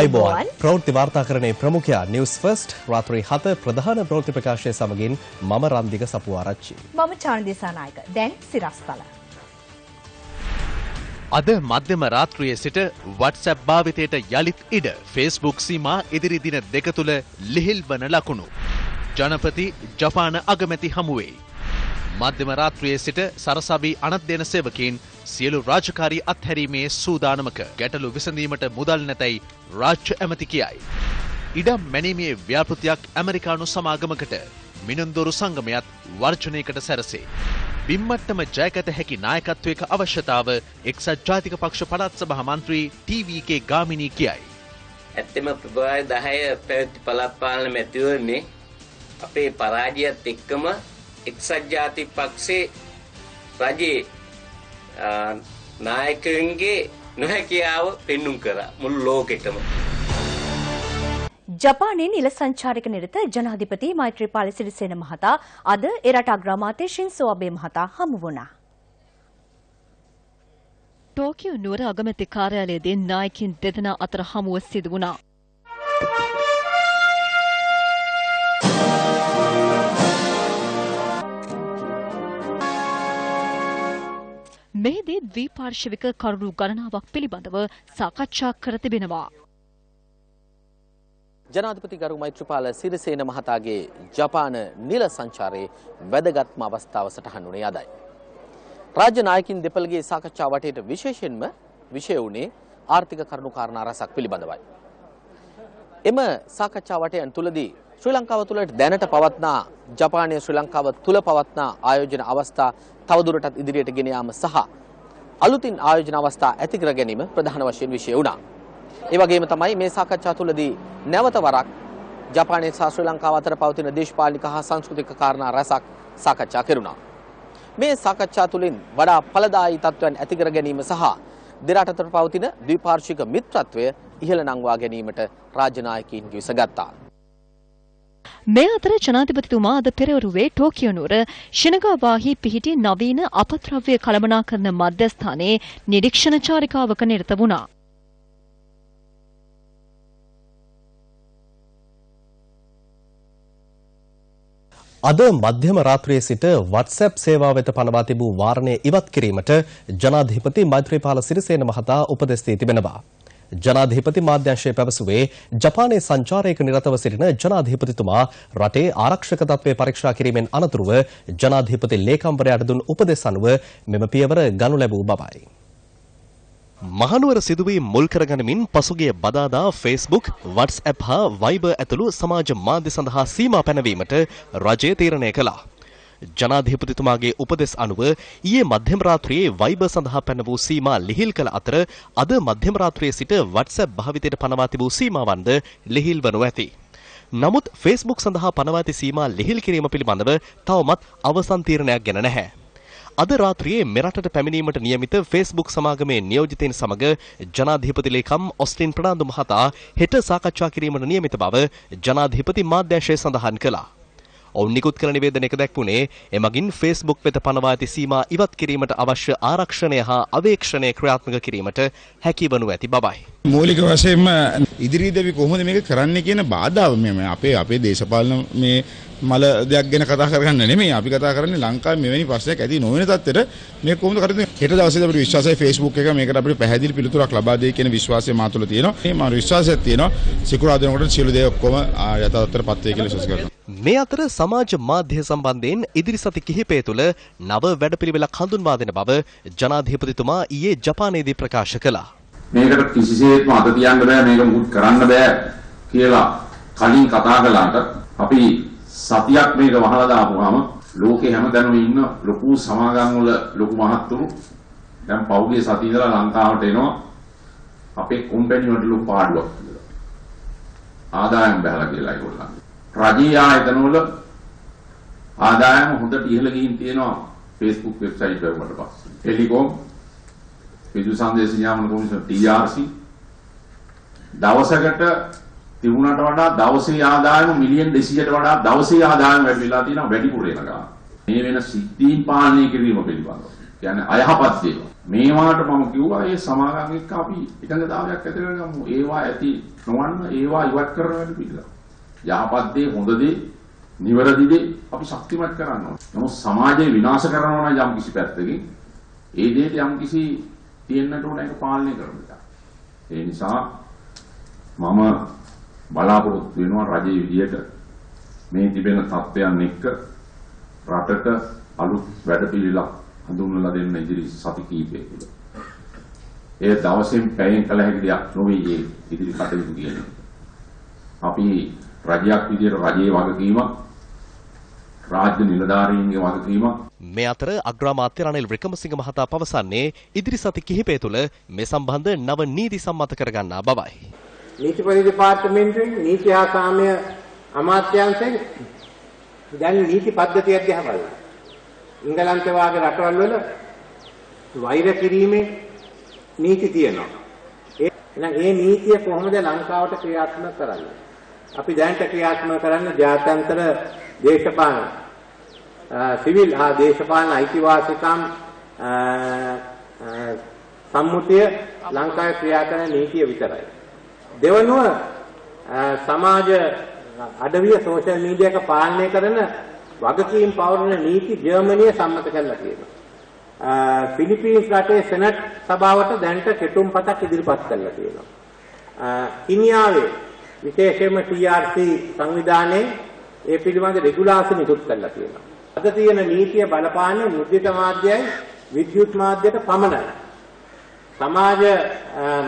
ආයිබෝවන් ප්‍රවෘත්ති වාර්තාකරණයේ ප්‍රමුඛයා news first රාත්‍රී 7 ප්‍රධාන ප්‍රවෘත්ති ප්‍රකාශය සමගින් මම රන්දික සපුආරච්චි. මම චාන්දිසානායක. දැන් සිරස්තල. අද මධ්‍යම රාත්‍රියේ සිට WhatsApp භාවිතයට යළිත් ඉඩ Facebook සීමා ඉදිරි දින දෙක තුළ ලිහිල් වන ලකුණු. ජනපති ජපාන අගමැති හමුවේ. මධ්‍යම රාත්‍රියේ සිට සරසවී අනත්දයන සේවකීන් සියලු රාජකාරී අත්හැරීමේ සූදානමක ගැටලු විසඳීමට මුදල් නැතැයි රාජ්‍ය ඇමති කියයි. ඉඩම් මැනීමේ ව්‍යාපෘතියක් ඇමරිකානු සමාගමකට මිනුන්දොරු සංගමයත් වර්ජනයකට සැරසේ. බිම්මට්ටම ජයගත හැකි නායකත්වයක අවශ්‍යතාව එක්සත් ජාතික පක්ෂ පළාත් සභා මන්ත්‍රී ටීවීගේ ගාමිණී කියයි. ඇත්තම ප්‍රභාය දහය පැවැති පළාත් පාලන මැතිවරණේ අපේ පරාජයත් එක්කම එක්සත් ජාතික පක්ෂේ රජයේ නායකයන්ගේ නොහැකියාව පෙන්නුම් කරා මුළු ලෝකෙටම. ජපානයේ නිල සංචාරක නිරත ජනාධිපති මෛත්‍රීපාල සිරිසේන මහතා අද එරට අග්‍රාමාත්‍ය ශින්සෝ අබේ මහතා හමු වුණා. ටෝකියෝ නුවර අගමැති කාර්යාලයේදී නායකින් දෙදෙනා අතර හමුව සිදු වුණා. මෙහිදී ද්විපාර්ශවික කරුණු ගණනාවක් පිළිබඳව සාකච්ඡා කර තිබෙනවා. ජනාධිපති ගරු මෛත්‍රපාල සිරිසේන මහතාගේ ජපාන නිල සංචාරයේ වැදගත්ම අවස්ථාව සටහන් වුණේ අදයි. රාජ්‍ය නායකින් දෙපළගේ සාකච්ඡා වටේට විශේෂයෙන්ම විෂය වුණේ ආර්ථික කරුණු කාරණා රසක් පිළිබඳවයි. එම සාකච්ඡා වටයන් තුලදී ශ්‍රී ලංකාව තුළට දැනට පවත්නා ජපානය ශ්‍රී ලංකාව තුළ පවත්නා ආයෝජන අවස්ථා තවදුරටත් ඉදිරියට ගෙන යාම සහ අලුතින් ආයෝජන අවස්ථා ඇති කර ගැනීම ප්‍රධාන වශයෙන් විෂය වුණා. ඒ වගේම තමයි මේ සාකච්ඡා තුළදී නැවත වරක් ජපානයේ සහ ශ්‍රී ලංකාව අතර පවතින දේශපාලනික හා සංස්කෘතික කාරණා රැසක් සාකච්ඡා කෙරුණා. මේ සාකච්ඡා තුළින් වඩා ඵලදායී තත්ත්වයන් ඇති කර ගැනීම සහ දෙරට අතර පවතින ද්විපාර්ශ්වික මිත්‍රත්වය ඉහළ නංවා ගැනීමට රාජ්‍ය නායකයින් විසගත්තා. මේ අතර ජනාධිපතිතුමා අද පෙරවරුවේ ටෝකියෝ නුවර ශිනගාවාහි පිහිටි නවීන අපද්‍රව්‍ය කළමනාකරන මධ්‍යස්ථානයේ නිරීක්ෂණ චාරිකාවක නිරත වුණා. අද මධ්‍යම රාත්‍රියේ සිට WhatsApp සේවාව වෙත පනවා තිබූ වාරණය ඉවත් කිරීමට ජනාධිපති මෛත්‍රීපාල සිරිසේන මහතා උපදෙස් දී තිබෙනවා. ජනාධිපති මාධ්‍යංශය පැවසුවේ ජපානයේ සංචාරයක නිරතව සිටින ජනාධිපතිතුමා රටේ ආරක්ෂක තත්ත්වය පරීක්ෂා කිරීමෙන් අනතුරුව ජනාධිපති ලේකම්වරයාට දුන් උපදෙස් අනුව මෙම පියවර ගනු ලැබූ බවයි. මහනුවර සිදුවී මුල් කරගනිමින් පසුගිය බදාදා Facebook, WhatsApp හා Viber ඇතුළු සමාජ මාධ්‍ය සඳහා සීමා පැනවීමට රජය තීරණය කළා. ජනාධිපතිතුමාගේ උපදෙස් අනුව ඊයේ මධ්‍යම රාත්‍රියේ Viber සඳහා පැන වූ සීමා ලිහිල් කළ අතර අද මධ්‍යම රාත්‍රියේ සිට WhatsApp භාවිතයට පනවා තිබූ සීමාවන්ද ලිහිල් වනු ඇති. නමුත් Facebook සඳහා පනවා ඇති සීමා ලිහිල් කිරීම පිළිබඳව තවමත් අවසන් තීරණයක් ගෙන නැහැ. අද රාත්‍රියේ මෙරටට පැමිණීමට නියමිත Facebook සමාගමේ නියෝජිතයින් සමග ජනාධිපති ලේකම් ඔස්ටින් ප්‍රනාන්දු මහතා හෙට සාකච්ඡා කිරීමට නියමිත බව ජනාධිපති මාධ්‍යංශය සඳහන් කළා. ඔවුන් නිකුත් කළ නිවේදනයක දැක්වුණේ එමගින් Facebook වෙත පනවා ඇති සීමා ඉවත් කිරීමට අවශ්‍ය ආරක්ෂණය හා අවේක්ෂණය ක්‍රියාත්මක කිරීමට හැකිවනු ඇති බවයි. මූලික වශයෙන්ම ඉදිරියේදී අපි කොහොමද මේක කරන්නේ කියන බාධාව මේ අපේ අපේ දේශපාලන මේ මල දෙයක් ගැන කතා කරගන්න නෙමෙයි. අපි කතා කරන්නේ ලංකාවේ මෙවැනි ප්‍රශ්නයක් ඇති නොවන තත්ත්වෙට මේ කොහොමද කරන්නේ? හෙට දවසේ අපිට විශ්වාසයි Facebook එක මේකට අපිට පැහැදිලි පිළිතුරක් ලබා දෙයි කියන විශ්වාසය මා තුළ තියෙනවා. මේ මා විශ්වාසයක් තියෙනවා. සිකුරාදා වෙනකොට සියලු දේ ඔක්කොම යථාර්ථයට පත් වෙයි කියලා විශ්වාස කරනවා. මේ අතර සමාජ මාධ්‍ය සම්බන්ධයෙන් ඉදිරි සති කිහිපය තුළ නව වැඩපිළිවෙලක් හඳුන්වා දෙන බව ජනාධිපතිතුමා ඊයේ ජපානයේදී ප්‍රකාශ කළා. මේකට කිසිසේත්ම අත තියන්න බෑ මේක මුකුත් කරන්න බෑ කියලා කලින් කතා කළාට අපි සතියක් මේක වහලා දාපුවාම ලෝකේ හැමතැනම ඉන්න ලොකු සමාගම් වල ලොකු මහත්තුරු දැන් පෞගේ සතිය ඉඳලා ලංකාවට එනවා අපේ කම්පැනි වලට ලොකු පාඩුවක් කියලා. ආදායම් බහලා කියලා ඒගොල්ලන්. රජීය ආයතන වල ආදායම හොඳට ඉහළ ගිහින් තියෙනවා Facebook වෙබ්සයිට් වලට පස්සේ. ටෙලිකොම් විදුලි සංදේශ නියාමන කොමිසම TRC දවසකට තිබුණට වඩා දවසේ ආදායම මිලියන් 200ට වඩා දවසේ ආදායම වැඩි වෙලා තියෙනවා වැඩිපුර එන ගාන. මේ වෙන සිද්ධීන් පාලනය කිරීම පිළිබඳව. කියන්නේ අයහපත් දේවල්. මේවාට මම කිව්වා ඒ සමාගම් එක්ක අපි එකඟතාවයක් ඇති කරගමු. ඒවා ඇති නොවන්න ඒවා ඉවත් කරන වැඩ පිළිලා. යහපත් දේ හොඳ දේ නිවැරදි දේ අපි ශක්තිමත් කරන්න ඕනේ. නමුත් සමාජය විනාශ කරනවා නම් යම් කිසි පැත්තකින් ඒ දෙයට යම් කිසි තියෙන්නට ඕන ඒක පාලනය කරන එක. ඒ නිසා මම බලාපොරොත්තු වෙනවා රජයේ විදියට මේ තිබෙන තත්ත්වයන් එක්ක රටට අලුත් වැඩපිළිවෙලක් හඳුන්වලා දෙන්න ඉදිරි සති කිහිපය තුළ. ඒ දවසෙන් පැයෙන් කළ හැකි දෙයක් නොවේ මේ ඉදිරි කටයුතු කියන්නේ. අපි රජයක් විදියට රජයේ වගකීමක් රාජ්‍ය නිලධාරීන්ගේ වගකීමක් මේ අතර අග්‍රාමාත්‍ය රනිල් වික්‍රමසිංහ මහතා පවසන්නේ ඉදිරි සති කිහිපය තුළ මේ සම්බන්ධ නව නීති සම්මත කරගන්නා බවයි. නීතිපති දෙපාර්තමේන්තුවෙන් නීති හා සාමය අමාත්‍යාංශයෙන් දැන් නීති පද්ධතියක් දිහා බලනවා. ඉංගලන්තේ වාගේ රටවල් වල වෛර කිරීමේ නීති තියෙනවා. ඒ එහෙනම් මේ නීතිය කොහොමද ලංකාවට ක්‍රියාත්මක කරන්නේ? අපි දැනට ක්‍රියාත්මක කරන්න ජාත්‍යන්තර දේශපාලන සිවිල් හා දේශපාලන අයිතිවාසිකම් සම්මුතිය ලංකාවේ ක්‍රියා කරන නීතිය විතරයි. දෙවනුව සමාජ අඩවිය සෝෂල් මීඩියා එක පාලනය කරන වගකීම් පවරන නීති ජර්මනිය සම්මත කරලා තියෙනවා. ෆිලිපීන්ස් රටේ සෙනට් සභාවට දැනට කෙටුම්පතක් ඉදිරිපත් කරලා තියෙනවා. කිනියාවේ විශේෂයෙන්ම TRC සංවිධානයේ ඒ පිළිබඳ රෙගුලාසි නිකුත් කරලා තියෙනවා. අද තියෙන නීතිය බලපාන්නේ මුද්‍රිත මාධ්‍යයයි විද්‍යුත් මාධ්‍යයට පමණයි. සමාජ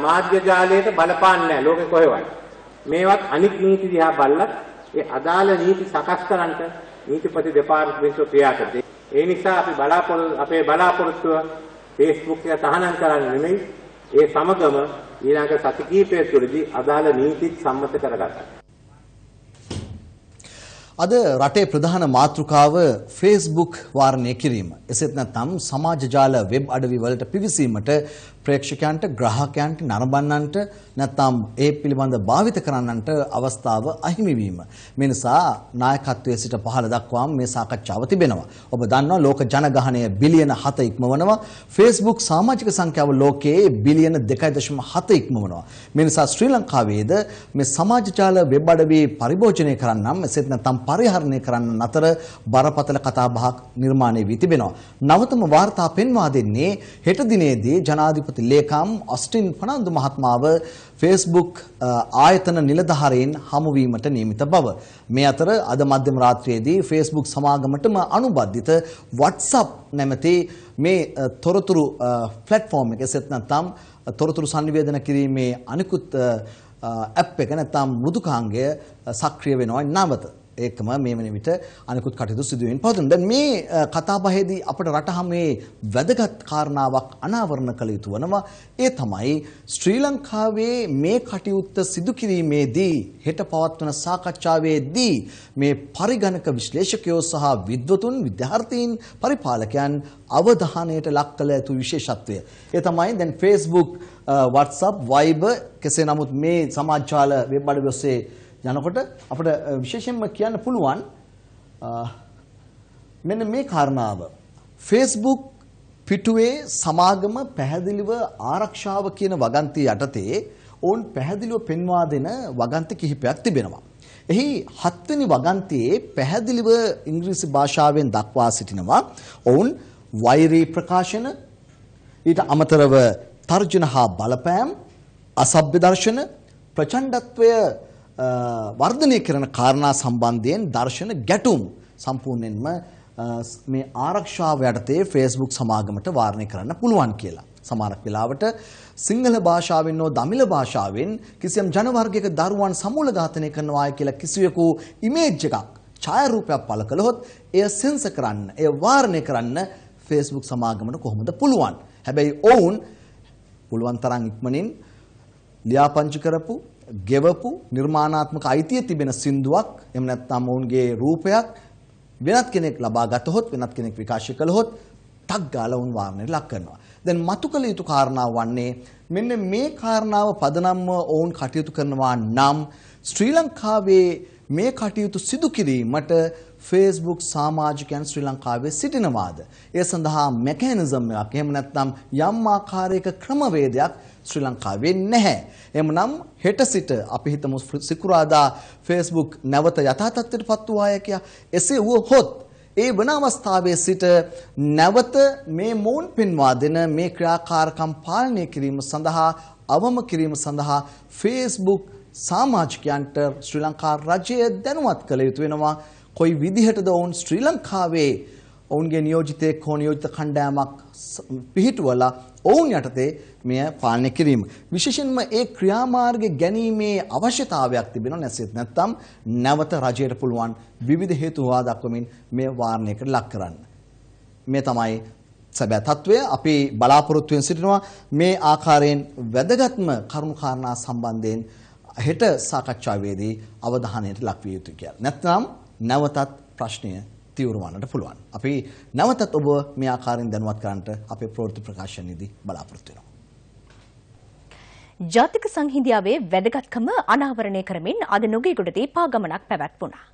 මාධ්‍ය ජාලයට බලපාන්නේ නැහැ ලෝකෙ කොහෙවත්. මේවත් අනික් නීති දිහා බලලත් ඒ අදාළ නීති සකස් කරන්නට නීතිපති දෙපාර්තමේන්තුව ක්‍රියා කරනවා. ඒ නිසා අපි බලාපොරොත්තු අපේ බලාපොරොත්තුව Facebook එක තහනම් කරන්න නෙමෙයි ඒ සමගම ඊළඟ සති කිහිපය තුළදී අදාළ නීතිත් සම්මත කරගත්තා. අද රටේ ප්‍රධාන මාතෘකාව Facebook වාරණය කිරීම. එසේත් නැත්නම් සමාජ ජාල වෙබ් අඩවි වලට පිවිසීමට ප්‍රේක්ෂකයන්ට ග්‍රාහකයන්ට නරඹන්නන්ට නැත්නම් ඒ පිළිබඳ භාවිත කරන්නන්ට අවස්ථාව අහිමි වීම. මේ නිසා නායකත්වයේ සිට පහළ දක්වාම මේ සාකච්ඡාව තිබෙනවා. ඔබ දන්නවා ලෝක ජනගහනය බිලියන 7 ඉක්මවනවා. Facebook සමාජික සංඛ්‍යාව ලෝකයේ බිලියන 2.7 ඉක්මවනවා. මේ නිසා ශ්‍රී ලංකාවේද මේ සමාජ ජාල වෙබ් අඩවි පරිභෝජනය කරන්නම් එසේත් නැත්නම් පරිහරණය කරන්න අතර බරපතල කතාබහක් නිර්මාණය වී තිබෙනවා. නවතම වාර්තා පෙන්වා දෙන්නේ හෙට දිනේදී ජනාධිපති ලේකම් ඔස්ටින් ෆර්නන්දු මහත්මාව Facebook ආයතන නිලධාරීන් හමුවීමට නියමිත බව. මේ අතර අද මධ්‍යම රාත්‍රියේදී Facebook සමාගමටම අනුබද්ධිත WhatsApp නැමැති මේ තොරතුරු ප්ලැට්ෆෝම් එක එසෙත් නැත්නම් තොරතුරු sannivedana කිරීමේ අනිකුත් ඇප් එක නැත්නම් මෘදුකාංගය සක්‍රිය වෙනවා නැවත. ඒකම මේ වන විට අනිකුත් කටයුතු සිදුවෙන් පවතුන. දැන් මේ කතාබහේදී අපට රටහමේ වැදගත් කාරණාවක් අනාවරණ කළ යුතු වනවා. ඒ තමයි ශ්‍රී ලංකාවේ මේ කටයුත්ත සිදු කිරීමේදී හෙට පවත්වන සාකච්ඡාවේදී මේ පරිගණක විශ්ලේෂකයෝ සහ විද්වතුන් විද්‍යාර්ථීන් පරිපාලකයන් අවධානයට ලක් කළ යුතු විශේෂත්වය. ඒ තමයි දැන් Facebook, WhatsApp, Viber කෙසේ නමුත් මේ සමාජ ජාල වෙබ් අඩවි ඔස්සේ යනකොට අපිට විශේෂයෙන්ම කියන්න පුළුවන් මෙන්න මේ කාරණාව Facebook පිටුවේ සමාගම පැහැදිලිව ආරක්ෂාව කියන වගන්තිය යටතේ ඔවුන් පැහැදිලිව පෙන්වා දෙන වගන්ති කිහිපයක් තිබෙනවා. එහි හත්වෙනි වගන්තියේ පැහැදිලිව ඉංග්‍රීසි භාෂාවෙන් දක්වා සිටිනවා ඔවුන් වෛරී ප්‍රකාශන ඊට අමතරව තර්ජන හා බලපෑම් අසභ්‍ය දර්ශන ප්‍රචණ්ඩත්වය වර්ධනය කරන කාරණා සම්බන්ධයෙන් දර්ශන ගැටුම් සම්පූර්ණයෙන්ම මේ ආරක්ෂාව යටතේ Facebook සමාගමට වාරණය කරන්න පුළුවන් කියලා. සමහරක් වෙලාවට සිංහල භාෂාවෙන් හෝ දමිළ භාෂාවෙන් කිසියම් ජන වර්ගයක දරුවන් සමූල ඝාතනය කරනවාය කියලා කිසිවෙකු ඉමේජ් එකක් ඡායාරූපයක් පළ කළහොත් එය සෙන්ස කරන්න, එය වාරණය කරන්න Facebook සමාගමට කොහොමද පුළුවන්? හැබැයි ඔවුන් පුළුවන් තරම් ඉක්මනින් ලියාපදිංචි කරපු ගෙවපු නිර්මාණාත්මක අයිතිය තිබෙන සින්දුවක් එහෙම නැත්නම් ඔවුන්ගේ රූපයක් වෙනත් කෙනෙක් ලබා ගතහොත් වෙනත් කෙනෙක් විකාශය කළහොත් ටක් ගාලා වුන් වාරණයට ලක් කරනවා. දැන් මතු කළ යුතු කාරණාව වන්නේ මෙන්න මේ කාරණාව පදනම්ව ඔවුන් කටයුතු කරනවා නම් ශ්‍රී ලංකාවේ මේ කටයුතු සිදු කිරීමට Facebook සමාජිකයන් ශ්‍රී ලංකාවේ සිටිනවාද? ඒ සඳහා මෙකැනිසම් එකක් එහෙම නැත්නම් යම් ආකාරයක ක්‍රමවේදයක් ශ්‍රී ලංකාවේ නැහැ. එමනම් හෙට සිට අපි හිතමු සිකුරාදා Facebook නැවත යථා තත්ත්වයට පත් වූ අය කියා. එසේ වුවහොත් ඒ වන අවස්ථාවේ සිට නැවත මේ මොවුන් පෙන්වා දෙන මේ ක්‍රියාකාරකම් පාලනය කිරීම සඳහා අවම කිරීම සඳහා Facebook සමාජිකයන්ට ශ්‍රී ලංකා රජය දැනුවත් කළ යුතු වෙනවා කොයි විදිහටද ඔවුන් ශ්‍රී ලංකාවේ ඔවුන්ගේ නියෝජිතයෙක් හෝ නියෝජිත කණ්ඩායමක් පිහිටුවලා ඔවුන් යටතේ මෙය පාලනය කිරීම. විශේෂයෙන්ම ඒ ක්‍රියාමාර්ග ගැනීමේ අවශ්‍යතාවයක් තිබෙනවා නැසෙත් නැත්නම් නැවත රජයට පුළුවන් විවිධ හේතු හොවා දක්වමින් මෙය වාරණයකට ලක් කරන්න. මේ තමයි සැබෑ තත්ත්වය අපි බලාපොරොත්තුවෙන් සිටිනවා මේ ආකාරයෙන් වැදගත්ම කරුණු කාරණා සම්බන්ධයෙන් හෙට සාකච්ඡාවේදී අවධානයට ලක්විය යුතුයි කියලා. නැත්නම් නැවතත් ප්‍රශ්නය තීව්‍ර වන්නට පුළුවන්. අපි නැවතත් ඔබ මේ ආකාරයෙන් දැනුවත් කරන්නට අපේ ප්‍රවෘත්ති ප්‍රකාශනයේදී බලාපොරොත්තු වෙනවා. ජාතික සංහිඳියාවේ වැදගත්කම අනාවරණය කරමින් අද නුගේගොඩදී පාගමනක් පැවැත්වුණා.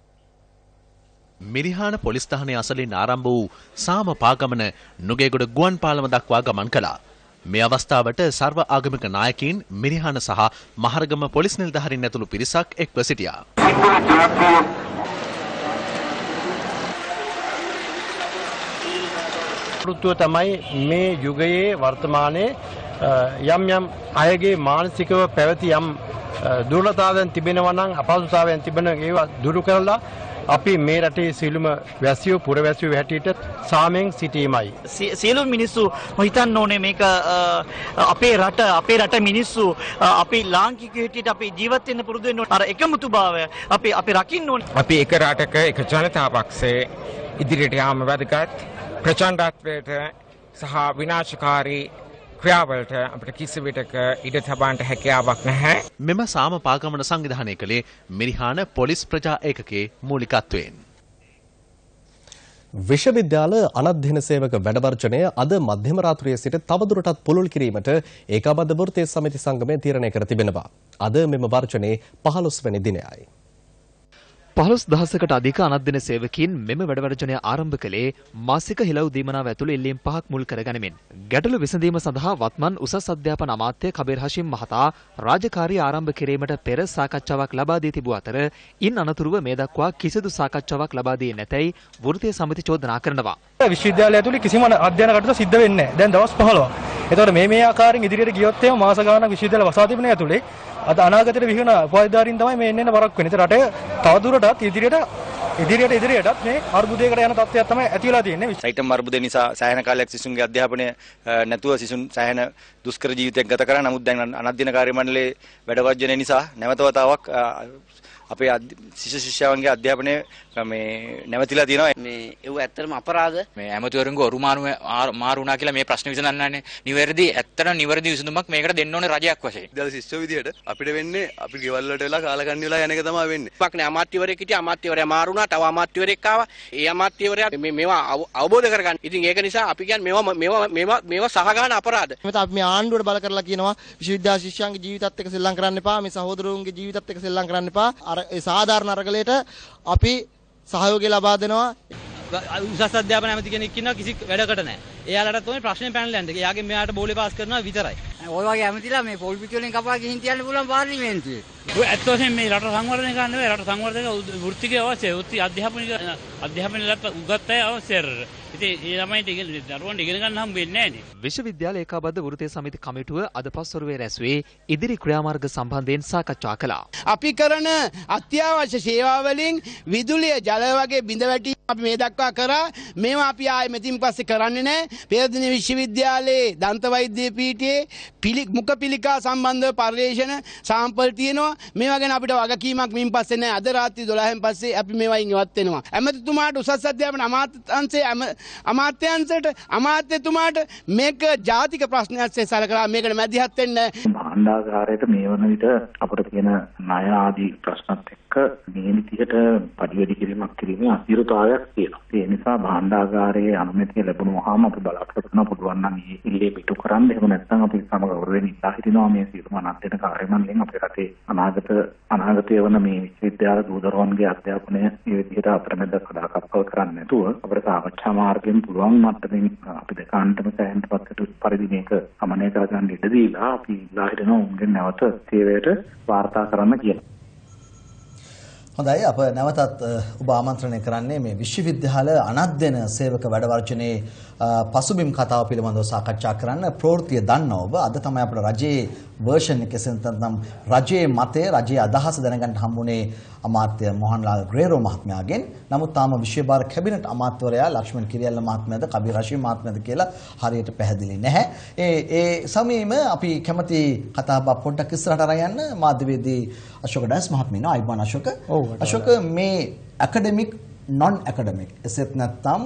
මිරිහාන පොලිස් ස්ථානය අසලින් ආරම්භ වූ සාම පාගමන නුගේගොඩ ගුවන් පාලම දක්වා ගමන් කළා. මේ අවස්ථාවට සර්ව ආගමික නායකයින් මිරිහාන සහ මහරගම පොලිස් නිලධාරීන් ඇතුළු පිරිසක් එක්ව සිටියා. ෘත්තුව තමයි මේ යුගයේ වර්තමානයේ යම් යම් අයගේ මානසිකව පැවති යම් දුර්ලතාවයන් තිබෙනවා නම් අපහසුතාවයන් තිබෙන ඒවා දුරු කරලා අපි මේ රටේ සියලුම වැසියෝ පුරවැසියෝ හැටියට සාමයෙන් සිටීමයි. සියලු මිනිස්සු හිතන්න ඕනේ මේක අපේ රට අපේ රට මිනිස්සු අපි ලාංකිකයෝ හැටියට අපි ජීවත් වෙන්න පුරුදු වෙන්න ඕනේ. අර එකමුතුභාවය අපි අපි රකින්න ඕනේ. අපි එක රටක එක ජනතා පක්ෂයේ ඉදිරියට යාම වැදගත්. ප්‍රචණ්ඩත්වයට සහ විනාශකාරී ක්‍රියාවලට අපට කිසි විටක ඉඩ තබාන්ට හැකියාවක් නැහැ. මෙම සාම පාගමන සංවිධානය කළේ මිරිහාන පොලිස් ප්‍රජා ඒකකේ මූලිකත්වයෙන්. විශ්වවිද්‍යාල අනධ්‍යන සේවක වැඩවර්ජනය අද මධ්‍යම රාත්‍රියේ සිට තවදුරටත් පුළුල් කිරීමට ඒකාබද්ධ වෘත්තීය සමිති සංගමය තීරණය කර තිබෙනවා. අද මෙම වර්ජනයේ 15 වෙනි දිනයයි. පහළොස් දහසකට අධික අනධ්‍යන සේවකින් මෙම වැඩවර්ජනය ආරම්භ කළේ මාසික හිලව් දීමනාව ඇතුළු ඉල්ලීම් පහක් මුල් කරගනිමින්. ගැටලු විසඳීම සඳහා වත්මන් උසස් අධ්‍යාපන අමාත්‍ය කබීර් හෂිම් මහතා රාජකාරී ආරම්භ කිරීමට පෙර සාකච්ඡාවක් ලබා දී තිබූ අතර ඉන් අනතුරුව මේ දක්වා කිසිදු සාකච්ඡාවක් ලබා දී නැතැයි වෘත්තීය සමිති චෝදනා කරනවා. විශ්වවිද්‍යාලය ඇතුළේ කිසිම අධ්‍යයන කටයුතු සිද්ධ වෙන්නේ නැහැ. දැන් දවස් 15ක්. එතකොට මේ මේ ආකාරයෙන් ඉදිරියට ගියොත් එහෙම මාස ගාණක් විශ්වවිද්‍යාල වසා තිබුණේ ඇතුළේ අද අනාගතයට විහිණ උපාධිධාරීන් තමයි මේ එන්න එන්න වරක් වෙන්නේ. ඉතින් රටේ තවදුරටත් ඉදිරියට ඉදිරියට ඉදිරියටත් මේ අර්බුදයකට යන තත්ත්වයක් තමයි ඇති වෙලා තියෙන්නේ. සයිටම් අර්බුදය නිසා සෑහෙන කාලයක් සිසුන්ගේ අධ්‍යාපනය නැතුව සිසුන් සෑහෙන දුෂ්කර ජීවිතයක් ගත කරා. නමුත් දැන් අනධ්‍යන කාර්ය මණ්ඩලයේ වැඩ වර්ජනය නිසා නැවත වතාවක් අපේ ශිෂ්‍ය ශිෂ්‍යාවන්ගේ අධ්‍යාපනය මේ නැවතිලා තියෙනවා මේ ඒව ඇත්තටම අපරාධ මේ ඇමතිවරුන්ගේ ඔරුමානු මාරු වුණා කියලා මේ ප්‍රශ්න විසඳන්නන්නේ නිවැරදි ඇත්තට නිවැරදි විසඳුමක් මේකට දෙන්න ඕනේ රජයක් වශයෙන්. ඉතින් ශිෂ්‍ය විදියට අපිට වෙන්නේ අපි ගෙවල් වලට වෙලා කාලකන්ණි වෙලා යන එක තමයි වෙන්නේ. මක් නේ අමාත්‍යවරයෙක් හිටියා අමාත්‍යවරයා මාරු වුණා තව අමාත්‍යවරයෙක් ආවා. ඒ අමාත්‍යවරයා මේ මේවා අවබෝධ කරගන්න. ඉතින් ඒක නිසා අපි කියන්නේ මේවා මේවා මේවා මේවා සහගාන අපරාධ. මෙතන අපි මේ ආණ්ඩුවට බල කරලා කියනවා විශ්වවිද්‍යාල ශිෂ්‍යයන්ගේ ජීවිතත් එක්ක සෙල්ලම් කරන්න එපා. මේ සහෝදරවරුන්ගේ ජීවිතත් එක්ක සෙල්ලම් කරන්න එපා. ඒ සාධාරණ අරගලයට අපි සහයෝගය ලබා දෙනවා. උසස් අධ්‍යාපන ඇමති කෙනෙක් ඉන්නවා කිසි වැඩකට නැහැ. එයාලටත් තමයි ප්‍රශ්නේ පැනලා යන්නේ. එයාගේ මෙයාට බෝලේ පාස් කරනවා විතරයි. ඔය වගේ ඇමතිලා මේ පොල් පිටි වලින් කපා ගිහින් තියන්න පුළුවන් පාර්ලිමේන්තුවේ. ඔය ඇත්ත වශයෙන්ම මේ රට සංවර්ධනය කරන්න නෙවෙයි රට සංවර්ධනය වෘත්තික අවශ්‍යයි. වෘත්ති අධ්‍යාපනික අධ්‍යාපනයලත් උගත් අය අවශ්‍යයි. ඉතින් ඒ ළමයින්ට ඉගෙන දරුවන්ට ඉගෙන ගන්න හම්බ වෙන්නේ නැහැ නේ. විශ්වවිද්‍යාල ඒකාබද්ධ වෘත්තීය සමිති කමිටුව අද පස්වරුවේ රැස්වේ ඉදිරි ක්‍රියාමාර්ග සම්බන්ධයෙන් සාකච්ඡා කළා. අපි කරන අත්‍යවශ්‍ය සේවා වලින් විදුලිය ජල වගේ බිඳ වැටීම් අපි මේ දක්වා කරා. මේවා අපි ආයේ මෙතින් පස්සේ කරන්නේ නැහැ. පෙරදින විශ්වවිද්‍යාලයේ දන්ත වෛද්‍ය පීඨයේ පිලි මුඛ පිළිකා සම්බන්ධව පර්යේෂණ සාම්පල් තියෙනවා. මේවා ගැන අපිට වගකීමක් මින් පස්සේ නැහැ. අද රාත්‍රී 12න් පස්සේ අපි මේවායින් ඉවත් වෙනවා. ඇමතිතුමාට උසස් අධ්‍යාපන අමාත්‍යාංශයේ අමාත්‍යංශයට අමාත්‍යතුමාට මේක ජාතික ප්‍රශ්නයක් සලකලා මේකට මැදිහත් වෙන්න භාණ්ඩාගාරයට මේ වන විට අපිට තියෙන ණය ආදී ප්‍රශ්නත් එක්ක මේ විදිහට පරිවැඩි කිරීමක් කිරීමේ අසීරුතාවයක් තියෙනවා. ඒ නිසා භාණ්ඩාගාරයේ අනුමැතිය ලැබුණාම අපි බලාපොරොත්තු වෙන පුළුවන් නම් මේ ඉල්ලේ පිටු කරන්න. එහෙම නැත්නම් අපි සම ගෞරවයෙන් ඉල්ලා හිටිනවා මේ සියලුම අනන්තන කාර්යමණ්ඩලයෙන් අපේ රටේ අනාගත අනාගතය වන මේ විශ්වවිද්‍යාල දූදරුවන්ගේ අධ්‍යාපනය මේ විදිහට අතරමැද කඩාකප්පල් කරන්නේ නැතුව අපිට සාකච්ඡා මාර්ගයෙන් පුළුවන් මට්ටමින් අපි දෙකාන්තම සෑහෙන පත්කට පරිදි මේක සමනය කරගන්න ඉඩ දීලා අපි ඉල්ලා හිටිනවා උන්ගෙන් නැවත සේවයට වාර්තා කරන්න කියලා. හොඳයි. අප නැවතත් අ, ඔබ ආමන්ත්‍රණය කරන්නේ මේ විශ්වවිද්‍යාල අනධ්‍යන සේවක වැඩවර්ජනයේ අ, පසුබිම් කතාව පිළිබඳව සාකච්ඡා කරන්න ප්‍රවෘත්තිය දන්න ඔබ. අද තමයි අපේ රජයේ වර්ෂන් එක එසෙන්තනම් රජයේ මතය රජයේ අදහස දැනගන්න හම්බුනේ අමාත්‍ය මොහන්ලාල් ග්‍රේරෝ මහත්මයාගෙන් නමුත් තාම විශ්වභාර කැබිනට් අමාත්‍යවරයා ලක්ෂ්මන් කිරියල්ල මහත්මයාද කබීර් රෂීද් මහත්මයාද කියලා හරියට පැහැදිලි නැහැ. ඒ ඒ සමයේම අපි කැමති කතා බහ පොඩ්ඩක් ඉස්සරහට අරන් යන්න මාධ්‍යවේදී අශෝක ඩස් මහත්මිය ඉන්නවා. අයිබෝන් අශෝක. අශෝක මේ ඇකඩමික් නොන් ඇකඩමික් එසෙත් නැත්නම්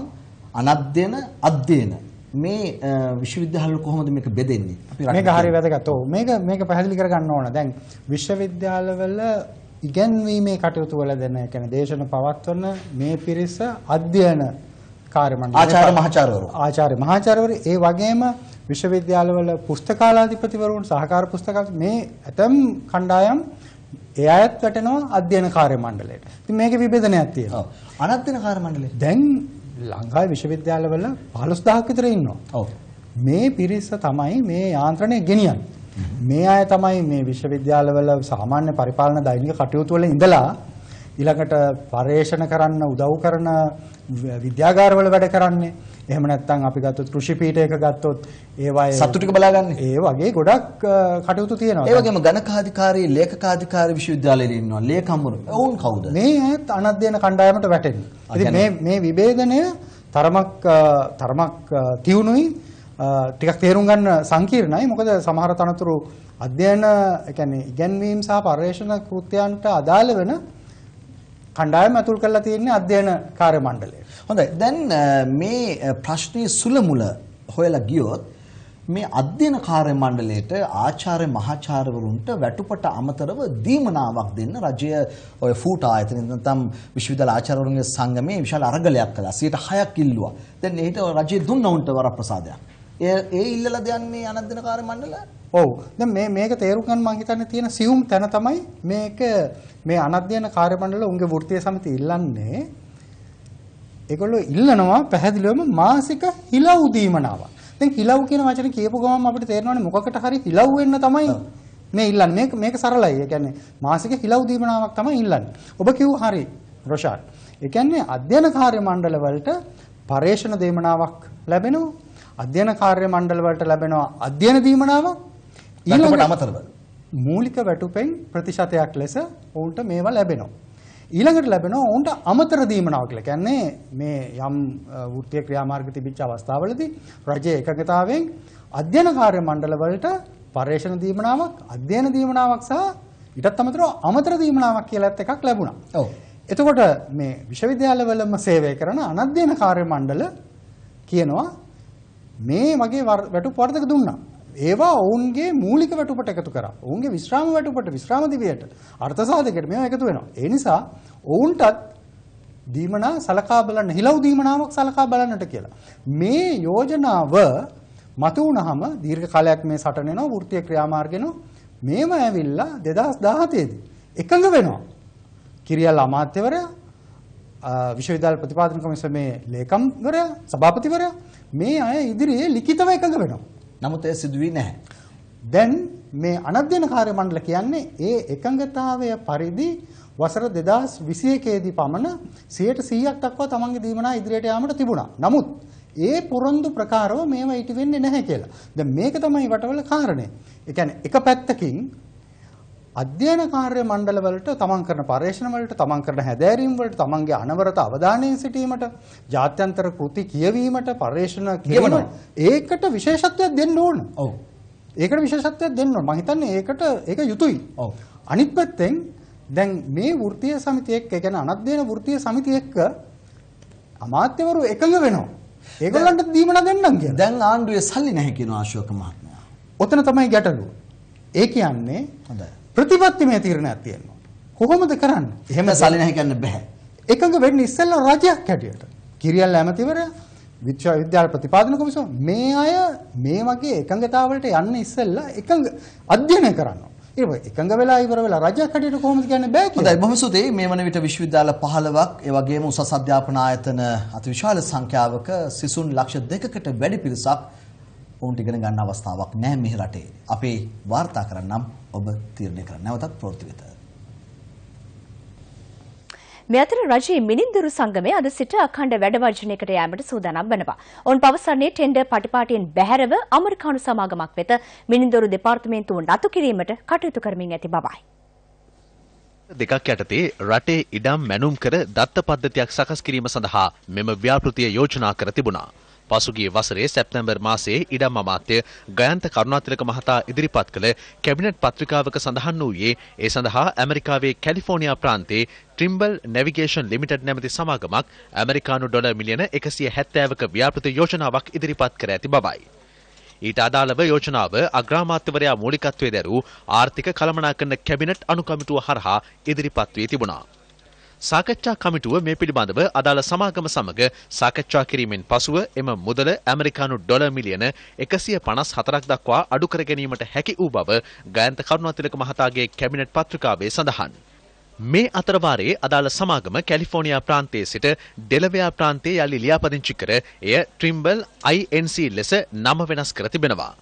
අනධ්‍යයන අධ්‍යයන මේ විශ්වවිද්‍යාල කොහොමද මේක බෙදෙන්නේ? මේක හරි වැදගත්. ඔව් මේක මේක පැහැදිලි කරගන්න ඕන. දැන් විශ්වවිද්‍යාලවල ඉගැන්වීමේ කටයුතු වල දෙන ඒ කියන්නේ දේශන පවත්වන මේ පිරිස අධ්‍යයන කාර්ය මණ්ඩලය ආචාර්ය මහාචාර්යවරු. ආචාර්ය මහාචාර්යවරු ඒ වගේම විශ්වවිද්‍යාලවල පුස්තකාලාධිපතිවරුන් සහකාර පුස්තකාල මේ ඇතම් කණ්ඩායම් ඒ අයත් වැටෙනවා අධ්‍යයන කාර්ය මණ්ඩලයට. ඉතින් මේකේ විභේදනයක් තියෙනවා. අනධ්‍යයන කාර්ය මණ්ඩලය. දැන් ලංකාවේ විශ්වවිද්‍යාලවල 15000ක් විතර ඉන්නවා. ඔව්. මේ පිරිස තමයි මේ යාන්ත්‍රණය ගෙනියන්නේ. මේ අය තමයි මේ විශ්වවිද්‍යාලවල සාමාන්‍ය පරිපාලන දෛනික කටයුතු වල ඉඳලා ඊළඟට පර්යේෂණ කරන්න උදව් කරන විද්‍යාගාරවල වැඩ කරන්නේ. එහෙම නැත්නම් අපි ගත්තොත් කෘෂි පීඨයක ගත්තොත් ඒවායේ සතු ටික බලාගන්නේ. ඒ වගේ ගොඩක් කටයුතු තියෙනවා. ඒ වගේම ගණකාධිකාරී ලේකකාධිකාරී විශ්වවිද්‍යාලවල ඉන්නවා. ලේකම්වරු. ඔවුන් කවුද? මේ අයත් අනධ්‍යයන කණ්ඩායමට වැටෙන්නේ. ඉතින් මේ මේ විභේදනය තරමක් තරමක් තියුණුයි ටිකක් තේරුම් ගන්න සංකීර්ණයි. මොකද සමහර තනතුරු අධ්‍යයන ඒ කියන්නේ ඉගැන්වීම් සහ පර්යේෂණ කෘත්‍යයන්ට අදාළ වෙන කණ්ඩායම ඇතුල් කරලා තියෙන්නේ අධ්‍යයන කාර්ය මණ්ඩලය. හොඳයි. දැන් අ, මේ අ, ප්‍රශ්නේ සුලමුල හොයලා ගියොත් මේ අධ්‍යයන කාර්ය මණ්ඩලයට ආචාර්ය මහාචාර්යවරුන්ට වැටුපට අමතරව දීමනාවක් දෙන්න රජය ඔය ෆූට් ආයතනයෙන් නැත්නම් විශ්වවිද්‍යාල ආචාර්යවරුන්ගේ සංගමේ විශාල අරගලයක් කළා. 6ක් ඉල්ලුවා. දැන් ඒකට රජය දුන්න උන්ට වරප්‍රසාදයක්. ඒ ඒ ඉල්ලලා අනධ්‍යයන කාර්ය මණ්ඩල ඔව්. දැන් මේ මේක තේරුම් ගන්න මම හිතන්නේ තියෙන සියුම් තැන තමයි මේක මේ අනධ්‍යයන කාර්ය මණ්ඩල උන්ගේ වෘත්තීය සමිති ඉල්ලන්නේ ඒගොල්ලෝ ඉල්ලනවා පැහැදිලිවම මාසික හිලව් දීමනාවක්. දැන් හිලව් කියන වචනේ කියපු ගමන් අපිට තේරෙනවානේ මොකකට හරි හිලව් වෙන්න තමයි මේ ඉල්ලන්නේ. මේක මේක සරලයි. ඒ කියන්නේ මාසික හිලව් දීමනාවක් තමයි ඉල්ලන්නේ. ඔබ කිව්ව හරි රොෂාන්. ඒ කියන්නේ අධ්‍යයන කාර්ය මණ්ඩල වලට පරේෂණ දීමනාවක් ලැබෙනවා. අධ්‍යයන කාර්ය මණ්ඩල වලට ලැබෙනවා අධ්‍යයන දීමනාවක්. වැටුපට අමතරව. මූලික වැටුපෙන් ප්‍රතිශතයක් ලෙස ඔවුන්ට මේවා ලැබෙනවා. ඊළඟට ලැබෙනවා ඔවුන්ට අමතර දීමනාව කියලා. කියන්නේ මේ යම් වෘත්තීය ක්‍රියාමාර්ග තිබිච්ච අවස්ථාවලදී රජයේ එකඟතාවයෙන් අධ්‍යයන කාර්ය මණ්ඩල වලට පර්යේෂණ දීමනාවක්, අධ්‍යයන දීමනාවක් සහ ඊටත් අමතරව අමතර දීමනාවක් කියලාත් එකක් ලැබුණා. ඔව්. එතකොට මේ විශ්වවිද්‍යාලවලම සේවය කරන අනධ්‍යයන කාර්ය මණ්ඩල කියනවා මේ වගේ වර- වැටුප් වර්ධක දුන්නා. ඒවා ඔවුන්ගේ මූලික වැටුපට එකතු කරා. ඔවුන්ගේ විශ්‍රාම වැටුපට විශ්‍රාම දිවියට අර්ථ සාධකයට මේවා එකතු වෙනවා. ඒ නිසා ඔවුන්ටත් දීමනා සලකා බලන්න හිලව් දීමනාවක් සලකා බලන්නට කියලා. මේ යෝජනාව මතු වුණාම දීර්ඝ කාලයක් මේ සටන යනවා වෘත්තීය ක්‍රියාමාර්ගෙනවා. මේව ඇවිල්ලා 2017 දී එකඟ වෙනවා. කිරියල් අමාත්‍යවරයා අ, විශ්වවිද්‍යාල ප්‍රතිපාදන කොමිසමේ ලේකම්වරයා සභාපතිවරයා මේ අය ඉදිරියේ ලිඛිතව එකඟ වෙනවා. නමුත් ඒ සිදුවී නැහැ. දැන් මේ අනධ්‍යයන කාර්ය මණ්ඩල කියන්නේ ඒ එකඟතාවය පරිදි වසර 2021 දී පමණ 100%ක් දක්වා තමන්ගේ දීමනා ඉදිරියට යාමට තිබුණා. නමුත් ඒ පුරන්දු ප්‍රකාරව මේවා ඊට වෙන්නේ නැහැ කියලා. දැන් මේක තමයි වටවල කාරණේ. ඒ කියන්නේ එක පැත්තකින් අධ්‍යයන කාර්ය මණ්ඩල වලට තමන් කරන පර්යේෂණ වලට තමන් කරන හැදෑරීම් වලට තමන්ගේ අනවරත අවධානයෙන් සිටීමට ජාත්‍යන්තර කෘති කියවීමට පර්යේෂණ කිරීමට ඒකට විශේෂත්වයක් දෙන්න ඕන. ඔව්. ඒකට විශේෂත්වයක් දෙන්න ඕන. මම හිතන්නේ ඒකට ඒක යුතුයි. ඔව්. අනිත් පැත්තෙන් දැන් මේ වෘත්තීය සමිතිය එක්ක ඒ කියන්නේ අනධ්‍යයන වෘත්තීය සමිතිය එක්ක අමාත්‍යවරු එකඟ වෙනවා. ඒගොල්ලන්ට දීමනා දෙන්නම් කියලා. දැන් ආණ්ඩුවේ සල්ලි නැහැ කියනවා අශෝක මහත්මයා. ඔතන තමයි ගැටලුව. ඒ කියන්නේ හොඳයි. ප්‍රතිපත්තිමය තීරණයක් තියෙනවා. කොහොමද කරන්නේ? එහෙම සල්ලි නැහැ කියන්න බෑ. එකඟ වෙන්න ඉස්සෙල්ලා රජයක් හැටියට. කිරියල් ඇමතිවරයා විශ්වවිද්‍යාල ප්‍රතිපාදන කොමිසම මේ අය මේ වගේ එකඟතාවලට යන්න ඉස්සෙල්ලා එකඟ අධ්‍යයනය කරනවා. ඒක එකඟ වෙලා ඉවර වෙලා රජයක් හැටියට කොහොමද කියන්නේ බෑ කියලා. හොඳයි බොහොම ස්තුතියි මේ වන විට විශ්වවිද්‍යාල 15ක් ඒ වගේම උසස් අධ්‍යාපන ආයතන අතිවිශාල සංඛ්‍යාවක සිසුන් ලක්ෂ දෙකකට වැඩි පිරිසක් ඔවුන්ට ඉගෙන ගන්න අවස්ථාවක් නැහැ මේ රටේ. අපේ වාර්තා කරන්නම් ඔබ තීරණය කරන්න. නැවතත් ප්‍රවෘත්ති වෙත. මේ අතර රජයේ මිනින්දුරු සංගමය අද සිට අඛණ්ඩ වැඩවර්ජනයකට යෑමට සූදානම් වනවා. ඔවුන් පවසන්නේ ටෙන්ඩර් පටිපාටියෙන් බැහැරව අමරිකානු සමාගමක් වෙත මිනින්දුරු දෙපාර්තමේන්තුව නතු කිරීමට කටයුතු කරමින් ඇති බවයි. දෙකක් යටතේ රටේ ඉඩම් මැනුම් කර දත්ත පද්ධතියක් සකස් කිරීම සඳහා මෙම ව්‍යාපෘතිය යෝජනා කර තිබුණා. පසුගිය වසරේ සැප්තැම්බර් මාසයේ ඉඩම් අමාත්‍ය ගයන්ත කරුණාතිලක මහතා ඉදිරිපත් කළ කැබිනට් පත්‍රිකාවක සඳහන් වූයේ ඒ සඳහා ඇමරිකාවේ කැලිෆෝනියා ප්‍රාන්තයේ ට්‍රිම්බල් නැවිගේෂන් ලිමිටඩ් නැමැති සමාගමක් ඇමරිකානු ඩොලර් මිලියන 170ක ව්‍යාපෘති යෝජනාවක් ඉදිරිපත් කර ඇති බවයි. ඊට අදාළව යෝජනාව අග්‍රාමාත්‍යවරයා මූලිකත්වයේ දැරූ ආර්ථික කළමනාකරන කැබිනට් අනුකමිටුව හරහා ඉදිරිපත් වී තිබුණා. සාකච්ඡා කමිටුව මේ පිළිබඳව අදාළ සමාගම සමග සාකච්ඡා කිරීමෙන් පසුව එම මුදල ඇමරිකානු ඩොලර් මිලියන 154ක් දක්වා අඩු කර ගැනීමට හැකි වූ බව ගයන්ත කරුණාතිලක මහතාගේ කැබිනට් පත්‍රිකාවේ සඳහන්. මේ අතරවාරයේ අදාළ සමාගම කැලිෆෝනියා ප්‍රාන්තයේ සිට ඩෙලවෙයා ප්‍රාන්තයේ යළි ලියාපදිංචි කර එය ට්‍රිම්බල් INC ලෙස නම වෙනස් කර තිබෙනවා.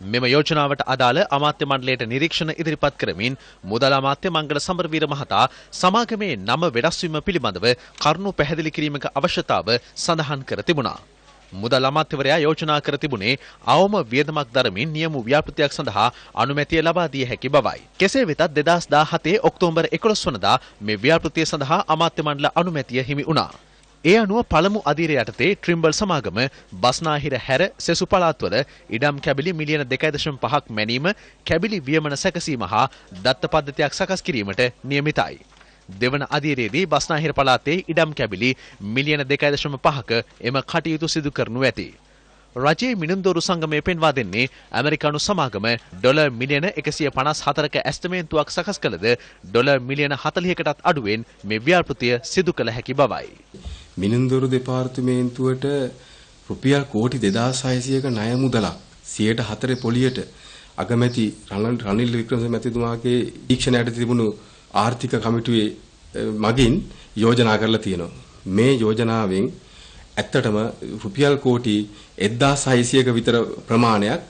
මෙම යෝජනාවට අදාළ අමාත්‍ය මණ්ඩලයට නිරීක්ෂණ ඉදිරිපත් කරමින් මුදල් අමාත්‍ය මංගල සමරවීර මහතා සමාගමේ නම වෙනස්වීම පිළිබඳව කරුණු පැහැදිලි කිරීමක අවශ්‍යතාව සඳහන් කර තිබුණා. මුදල් අමාත්‍යවරයා යෝජනා කර තිබුණේ අවම වියදමක් දරමින් නියම ව්‍යාපෘතියක් සඳහා අනුමැතිය ලබා දිය හැකි බවයි. කෙසේ වෙතත් 2017 ඔක්තෝබර් 11 වනදා මේ ව්‍යාපෘතිය සඳහා අමාත්‍ය මණ්ඩල අනුමැතිය හිමි වුණා. ඒ අනුව පළමු අධීර යටතේ ට්‍රිම්බල් සමාගම බස්නාහිර හැර සෙසු පළාත්වල ඉඩම් කැබිලි මිලියන 2.5ක් මැනීම කැබිලි වියමන සැකසීම හා දත්ත පද්ධතියක් සකස් කිරීමට නියමිතයි. දෙවන අධීරයේදී බස්නාහිර පළාතේ ඉඩම් කැබිලි මිලියන 2.5ක එම කටයුතු සිදු කරනු ඇති. රජයේ මිනුම්දොරු සංගමය පෙන්වා දෙන්නේ ඇමරිකානු සමාගම ඩොලර් මිලියන 154ක ඇස්තමේන්තුවක් සකස් කළද ඩොලර් මිලියන 40කටත් අඩුවෙන් මේ ව්‍යාපෘතිය සිදු කළ හැකි බවයි. මිනුම්දොරු දෙපාර්තමේන්තුවට රුපියල් කෝටි 2600ක ණය මුදලක් 104 පොලියට අගමැති රනිල් වික්‍රමසිංහ මැතිතුමාගේ ඊක්ෂණයට තිබුණු ආර්ථික කමිටුවේ මගින් යෝජනා කරලා තියෙනවා. මේ යෝජනාවෙන් ඇත්තටම රුපියල් කෝටි 1600ක විතර ප්‍රමාණයක්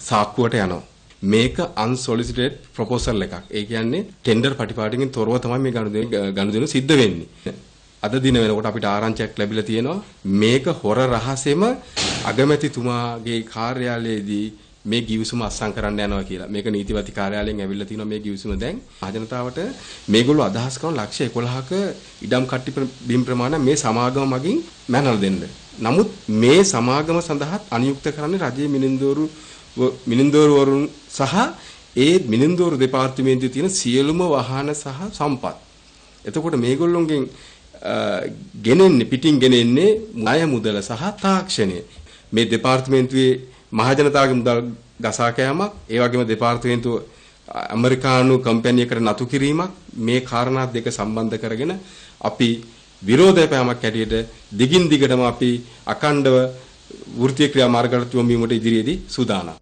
සාක්කුවට යනවා. මේක අන්සොලිසිටඩ් ප්‍රොපෝසල් එකක්. ඒ කියන්නේ ටෙන්ඩර් පටිපාටිකින් තොරව තමයි මේ ගනුදෙනු ගනුදෙනු සිද්ධ වෙන්නේ. අද දින වෙනකොට අපිට ආරංචියක් ලැබිලා තියෙනවා මේක හොර රහසෙම අගමැතිතුමාගේ කාර්යාලයේදී මේ ගිවිසුම අත්සන් කරන්න යනවා කියලා. මේක නීතිපති කාර්යාලයෙන් ඇවිල්ලා තිනවා මේ ගිවිසුම දැන් ආජනතාවට මේගොල්ලෝ අදහස් කරන ලක්ෂ 11ක ඉඩම් කට්ටි බිම් ප්‍රමාණය මේ සමාගම මගින් මැනලා දෙන්න. නමුත් මේ සමාගම සඳහා අනියුක්ත කරන්නේ රජයේ මිනින්දෝරු මිනින්දෝරුවරුන් සහ ඒ මිනින්දෝරු දෙපාර්තමේන්තුවේ තියෙන සියලුම වාහන සහ සම්පත්. එතකොට මේගොල්ලොන්ගෙන් ගෙනෙන්නේ පිටින් ගෙනෙන්නේ ණය මුදල සහ තාක්ෂණය. මේ දෙපාර්තමේන්තුවේ මහජනතාවගේ මුදල් ගසා කෑමක් ඒ වගේම දෙපාර්තමේන්තුව ඇමරිකානු කම්පැනියකට නතු කිරීමක් මේ කාරණා දෙක සම්බන්ධ කරගෙන අපි විරෝධයපෑමක් හැටියට දිගින් දිගටම අපි අකණ්ඩව වෘත්තීය ක්‍රියා මාර්ගවලට යොමු වීමට ඉදිරියේදී සූදානම්.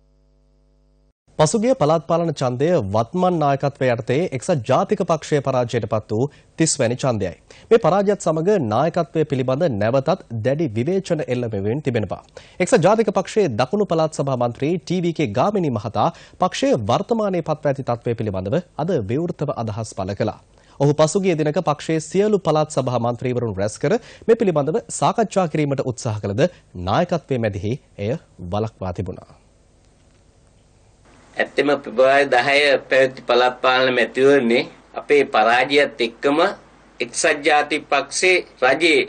පසුගිය පළාත් පාලන ඡන්දය වත්මන් නායකත්වය යටතේ එක්සත් ජාතික පක්ෂය පරාජයට පත් වූ 30 වැනි ඡන්දයයි. මේ පරාජයත් සමග නායකත්වය පිළිබඳ නැවතත් දැඩි විවේචන එල්ල වෙමින් තිබෙනවා. එක්සත් ජාතික පක්ෂයේ දකුණු පළාත් සභා මන්ත්‍රී ටී.වී.කේ ගාමිණී මහතා පක්ෂයේ වර්තමානයේ පත්ව ඇති තත්ත්වය පිළිබඳව අද විවෘතව අදහස් පළ කළා. ඔහු පසුගිය දිනක පක්ෂයේ සියලු පළාත් සභා මන්ත්‍රීවරුන් රැස් කර මේ පිළිබඳව සාකච්ඡා කිරීමට උත්සාහ කළද නායකත්වයේ මැදිහි එය වළක්වා තිබුණා. ඇත්තම පෙබරවාරි 10 පැවති පළාත් පාලන මැතිවරණේ අපේ පරාජයත් එක්කම එක්සත් ජාතික පක්ෂේ රජයේ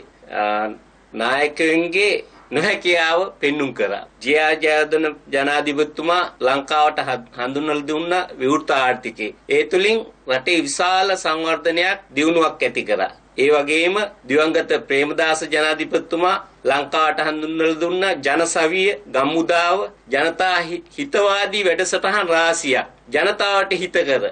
නායකයන්ගේ නොහැකියාව පෙන්눔 කරා. ජයා ජයවර්ධන ජනාධිපතිතුමා ලංකාවට හඳුන්වලා දුන්න විවෘත ආර්ථිකේ. ඒ තුලින් රටේ විශාල සංවර්ධනයක් දියුණුවක් ඇති කරා. ඒ වගේම දිවංගත ප්‍රේමදාස ජනාධිපතිතුමා ලංකාවට හඳුන්වලා දුන්න ජනසවිය ගම්මුදාව ජනතා හිතවාදී වැඩසටහන් රාශියක් ජනතාවට හිත කර.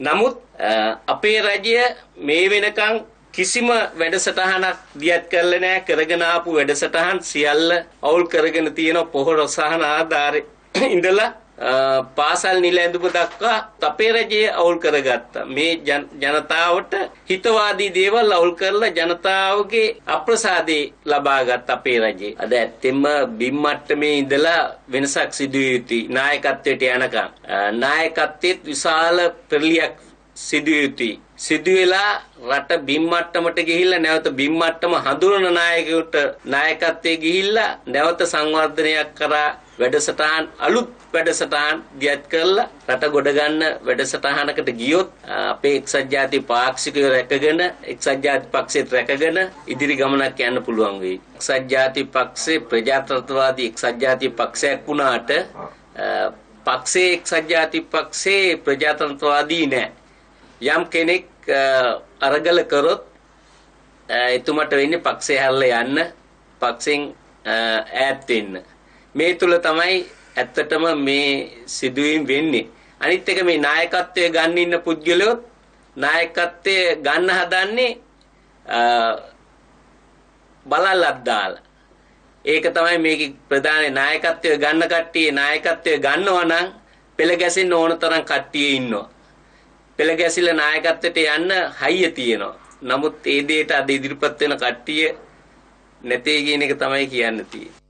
නමුත් අ, අපේ රජය මේ වෙනකන් කිසිම වැඩසටහනක් දියත් කරලා නැහැ. කරගෙන ආපු වැඩසටහන් සියල්ල අවුල් කරගෙන තියෙන පොහොර සහන ආධාරේ ඉඳලා අ, පාසල් නිල ඇඳුම දක්වා අපේ රජයේ අවුල් කරගත්තා මේ ජන- ජනතාවට හිතවාදී දේවල් අවුල් කරලා ජනතාවගේ අප්‍රසාදේ ලබාගත් අපේ රජේ අද ඇත්තෙන්ම බිම් මට්ටමේ ඉඳලා වෙනසක් සිදු විය යුතුයි නායකත්වයට යනකම් අ, නායකත්වයේත් විශාල පෙරලියක් සිදු විය යුතුයි සිදු වෙලා රට බිම් මට්ටමට ගිහිල්ලා නැවත බිම් මට්ටම හඳුනන නායකයෙකුට නායකත්වයේ ගිහිල්ලා නැවත සංවර්ධනයක් කරා වැඩසටහන් අලුත් වැඩසටහන් දියත් කරලා රට ගොඩ ගන්න වැඩසටහනකට ගියොත් අපේ එක්සත් ජාති පාක්ෂිකයෝ රැකගෙන එක්සත් ජාති පක්ෂයත් රැකගෙන ඉදිරි ගමනක් යන්න පුළුවන් වෙයි. එක්සත් ජාති පක්ෂේ ප්‍රජාතන්ත්‍රවාදී එක්සත් ජාති පක්ෂයක් වුණාට පක්ෂේ එක්සත් ජාති පක්ෂේ ප්‍රජාතන්ත්‍රවාදී නෑ. යම් කෙනෙක් අරගල කරොත් එතුමට වෙන්නේ පක්ෂය හැරලා යන්න පක්ෂෙන් ඈත් වෙන්න. මේ තුල තමයි ඇත්තටම මේ සිදුවීම් වෙන්නේ. අනිත් එක මේ නායකත්වයේ ගන්න ඉන්න පුද්ගලයොත් නායකත්වයේ ගන්න හදන්නේ අ, බලල්ලක් දාලා. ඒක තමයි මේකේ ප්‍රධාන නායකත්වයේ ගන්න කට්ටිය නායකත්වයේ ගන්නවා නම් පෙළ ගැසෙන්න ඕන තරම් කට්ටිය ඉන්නවා. පෙළ ගැසිලා නායකත්වයට යන්න හයිය තියෙනවා. නමුත් ඒ දෙයට අද ඉදිරිපත් වෙන කට්ටිය නැtei කියන එක තමයි කියන්න තියෙන්නේ.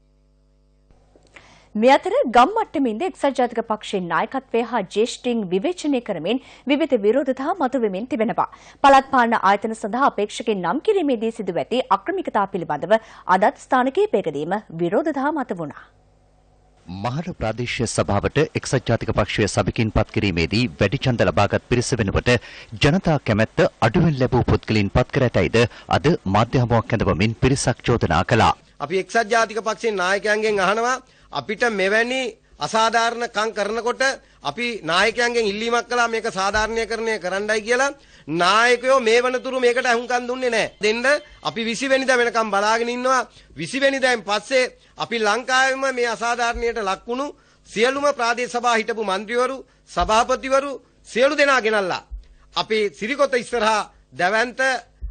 මේ අතර ගම් මට්ටමින්ද එක්සත් ජාතික පක්ෂයේ නායකත්වය හා ජ්‍යෙෂ්ඨීන් විවේචනය කරමින් විවිධ විරෝධතා මතුවෙමින් තිබෙනවා. පළාත් පාලන ආයතන සඳහා අපේක්ෂකෙන් නම් කිරීමේදී සිදුව ඇති අක්‍රමිකතා පිළිබඳව අදත් ස්ථාන කිහිපයකදීම විරෝධතා මතුවුණා. මහර ප්‍රාදේශීය සභාවට එක්සත් ජාතික පක්ෂය සභිකින් පත් කිරීමේදී වැඩි ඡන්ද ලබාගත් පිරිස වෙනුවට ජනතා කැමැත්ත අඩුවෙන් ලැබූ පුද්ගලයන් පත් කර ඇතැයිද අද මාධ්‍ය හමුවක් ඇඳවමින් පිරිසක් චෝදනා කළා. අපි එක්සත් ජාතික පක්ෂයේ නායකයන්ගෙන් අහනවා අපිට මෙවැනි අසාධාරණකම් කරනකොට අපි නායකයන්ගෙන් ඉල්ලීමක් කළා මේක සාධාරණීකරණය කරන්නයි කියලා නායකයෝ මේ වනතුරු මේකට අහුම්කම් දුන්නේ නැහැ. දෙන්න අපි 20 වෙනිදා වෙනකම් බලාගෙන ඉන්නවා. 20 වෙනිදායින් පස්සේ අපි ලංකාවෙම මේ අසාධාරණයට ලක් වුණු සියලුම ප්‍රාදේශ සභා හිටපු മന്ത്രിවරු, සභාපතිවරු සියලු දෙනා ගෙනල්ලා අපි සිරිකොත ඉස්සරහා දැවැන්ත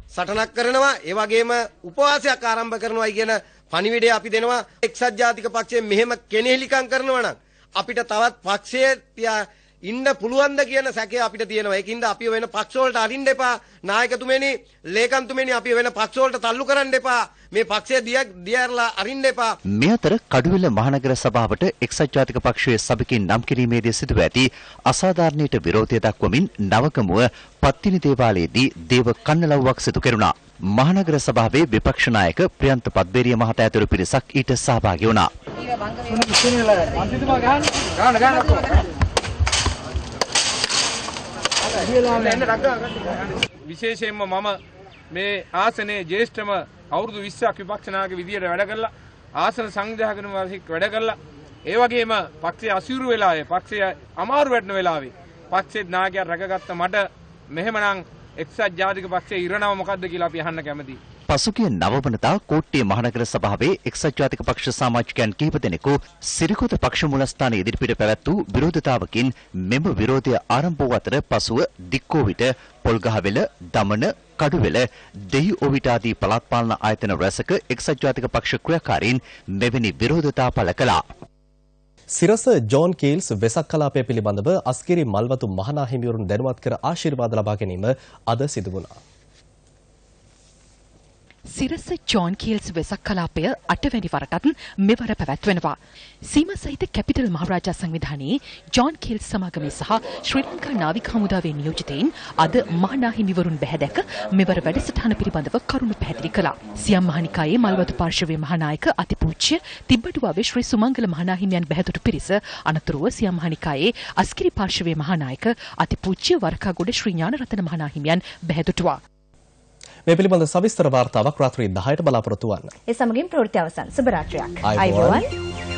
සටනක් කරනවා. ඒ වගේම උපවාසයක් ආරම්භ කරනවායි කියන පණිවිඩය අපි දෙනවා එක්සත් ජාතික පක්ෂයෙන් මෙහෙම කෙනෙහිලිකම් කරනවා නම් අපිට තවත් පක්ෂයේ තියා ඉන්න පුළුවන්ද කියන සැකය අපිට තියෙනවා. ඒකින්ද අපි වෙන පක්ෂ වලට අරින්න එපා. නායකතුමනි, ලේකම්තුමනි අපි වෙන පක්ෂ වලට තල්ලු කරන්න එපා. මේ පක්ෂය දිය දියරලා අරින්න එපා. මේ අතර කඩුවෙල මහනගර සභාවට එක්සත් ජාතික පක්ෂයේ සභිකින් නම් කිරීමේදී සිදුව ඇති අසාධාරණයට විරෝධය දක්වමින් නවගමුව පත්තිනි දේවාලයේදී දේව කන්නලව්වක් සිදු කෙරුණා. මහනගර සභාවේ විපක්ෂ නායක ප්‍රියන්ත පද්බේරිය මහතා ඇතුළු පිරිසක් ඊට සහභාගී වුණා. විශේෂයෙන්ම මම මේ ආසනයේ ජේෂ්ඨම අවුරුදු 20ක් විපක්ෂ නායක විදියට වැඩ කළා ආසන සංවිධායකන වාසික වැඩ කළා ඒ වගේම පක්ෂයේ අසීරු වෙලාවේ පක්ෂය අමාරු වැටෙන වෙලාවේ පක්ෂයේ නායකයා රැකගත්ත මට මෙහෙමනම් එක්සත් ජාතික පක්ෂයේ ඉරණම මොකද්ද කියලා අපි අහන්න කැමතියි පසුගිය නවවනදා කෝට්ටේ මහනගර සභාවේ එක්සත් ජාතික පක්ෂ සමාජිකයන් කිහිප දෙනෙකු සිරිකොත පක්ෂ මූලස්ථානයේ ඉදිරිපිට පැවැත් වූ විරෝධතාවකින් මෙම විරෝධය ආරම්භ වූ අතර පසුව දික්කෝ විට පොල්ගහවෙල දමන කඩුවෙල දෙහි ඔවිට ආදී පළාත් පාලන ආයතන රැසක එක්සත් ජාතික පක්ෂ ක්‍රියාකාරීන් මෙවැනි විරෝධතා පළ කළා. සිරස ජෝන් කීල්ස් වෙසක් කලාපය පිළිබඳව අස්කිරි මල්වතු මහනා හිමිවරුන් දැනුවත් කර ආශිර්වාද ලබා ගැනීම අද සිදු වුණා. සිරස ජෝන් කීල්ස් වෙසක් කලාපය අටවැනි වරටත් මෙවර පැවැත්වෙනවා. සීම සහිත කැපිටල් මහරාජා සංවිධානයේ ජෝන් කීල්ස් සමාගමේ සහ ශ්‍රී ලංකා නාවික හමුදාවේ නියෝජිතයින් අද මහනා හිමිවරුන් බැහැදැක මෙවර වැඩසටහන පිළිබඳව කරුණු පැහැදිලි කළා. සියම් මහනිකායේ මල්වතු පාර්ශවයේ මහානායක අතිපූජ්‍ය තිබ්බඩුවාවේ ශ්‍රී සුමංගල මහනා හිමියන් බැහැදුටු පිරිස අනතුරුව සියම් මහනිකායේ අස්කිරි පාර්ශවයේ මහානායක අතිපූජ්‍ය වරකාගොඩ ශ්‍රී ඥානරතන මහනා හිමියන් බැහැදුටුවා. මේ පිළිබඳ සවිස්තර වාර්තාවක් රාත්‍රී 10ට බලාපොරොත්තු වන්න. ඒ සමගින් ප්‍රවෘත්ති අවසන්. සුබ රාත්‍රියක්. ආයුබෝවන්.